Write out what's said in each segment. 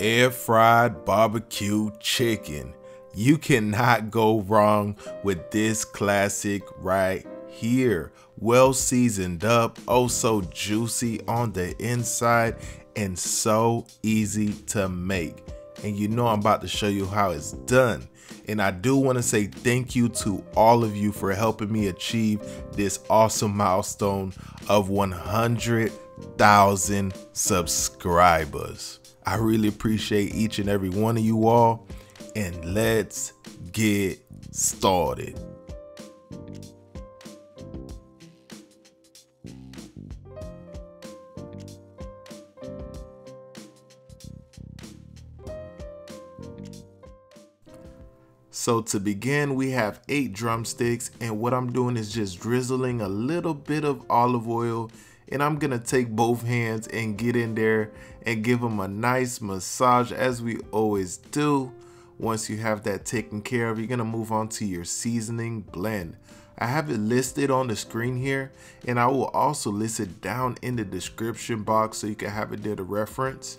air fried barbecue chicken. You cannot go wrong with this classic right here. Well seasoned up, oh so juicy on the inside, and so easy to make. And you know I'm about to show you how it's done. And I do want to say thank you to all of you for helping me achieve this awesome milestone of 100,000 subscribers. I really appreciate each and every one of you all. And let's get started. So to begin, we have eight drumsticks and what I'm doing is just drizzling a little bit of olive oil and I'm gonna take both hands and get in there and give them a nice massage as we always do. Once you have that taken care of, you're gonna move on to your seasoning blend. I have it listed on the screen here and I will also list it down in the description box so you can have it there to reference.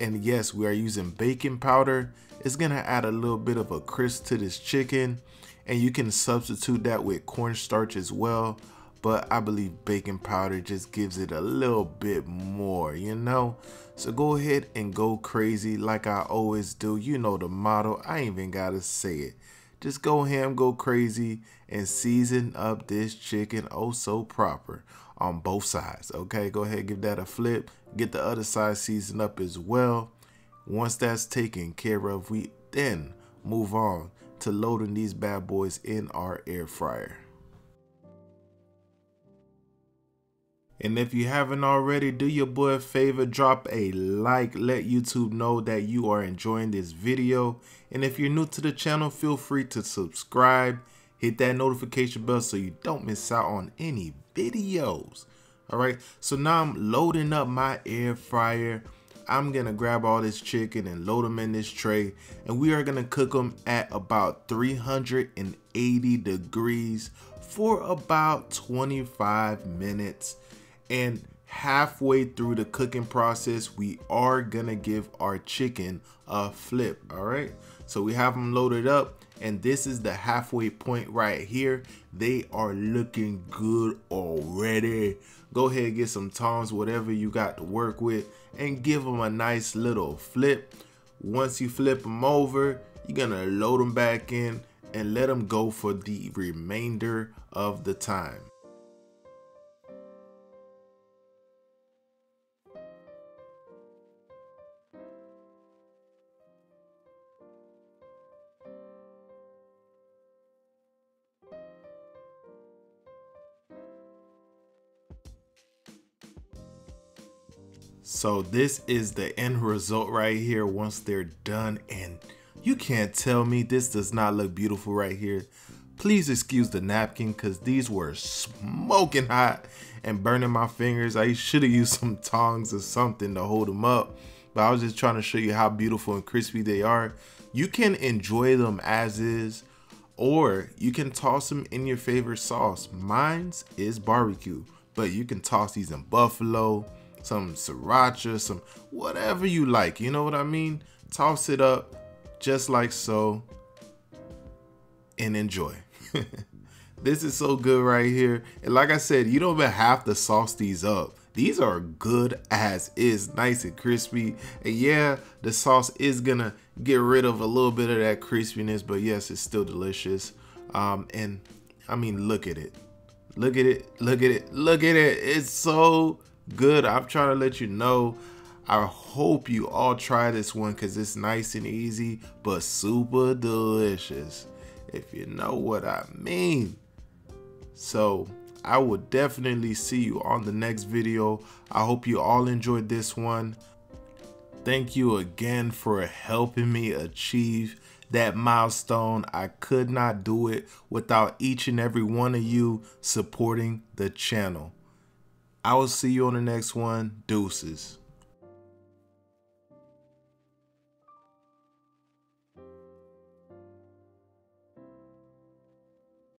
And yes, we are using baking powder. It's gonna add a little bit of a crisp to this chicken and you can substitute that with cornstarch as well but I believe baking powder just gives it a little bit more, you know? So go ahead and go crazy like I always do. You know the motto, I ain't even gotta say it. Just go ham, go crazy, and season up this chicken oh so proper on both sides, okay? Go ahead, give that a flip. Get the other side seasoned up as well. Once that's taken care of, we then move on to loading these bad boys in our air fryer. And if you haven't already, do your boy a favor, drop a like, let YouTube know that you are enjoying this video. And if you're new to the channel, feel free to subscribe, hit that notification bell so you don't miss out on any videos. All right, so now I'm loading up my air fryer. I'm gonna grab all this chicken and load them in this tray and we are gonna cook them at about 380 degrees for about 25 minutes and halfway through the cooking process, we are gonna give our chicken a flip, all right? So we have them loaded up and this is the halfway point right here. They are looking good already. Go ahead, get some tongs, whatever you got to work with and give them a nice little flip. Once you flip them over, you're gonna load them back in and let them go for the remainder of the time. So this is the end result right here once they're done and you can't tell me this does not look beautiful right here. Please excuse the napkin because these were smoking hot and burning my fingers. I should have used some tongs or something to hold them up. But I was just trying to show you how beautiful and crispy they are. You can enjoy them as is or you can toss them in your favorite sauce. Mine's is barbecue, but you can toss these in buffalo, some sriracha, some whatever you like. You know what I mean? Toss it up just like so and enjoy. this is so good right here. And like I said, you don't even have to sauce these up. These are good as is, nice and crispy. And yeah, the sauce is gonna get rid of a little bit of that crispiness, but yes, it's still delicious. Um, and I mean, look at it. Look at it, look at it, look at it. It's so good. I'm trying to let you know. I hope you all try this one because it's nice and easy, but super delicious. If you know what I mean. So I will definitely see you on the next video. I hope you all enjoyed this one. Thank you again for helping me achieve that milestone. I could not do it without each and every one of you supporting the channel. I will see you on the next one. Deuces.